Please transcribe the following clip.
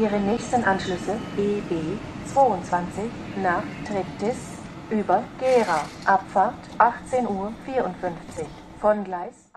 Ihre nächsten Anschlüsse EB 22 nach Triptis über Gera. Abfahrt 18.54 Uhr von Gleis